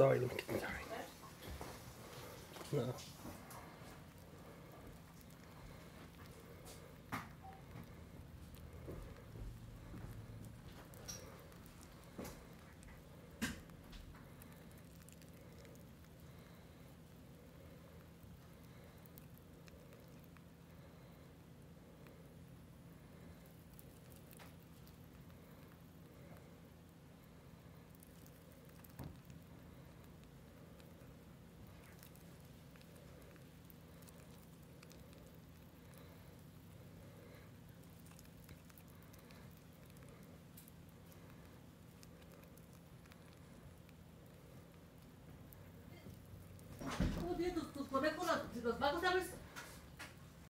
style of guitar. No. 어디 comer con los, los ¿sabes?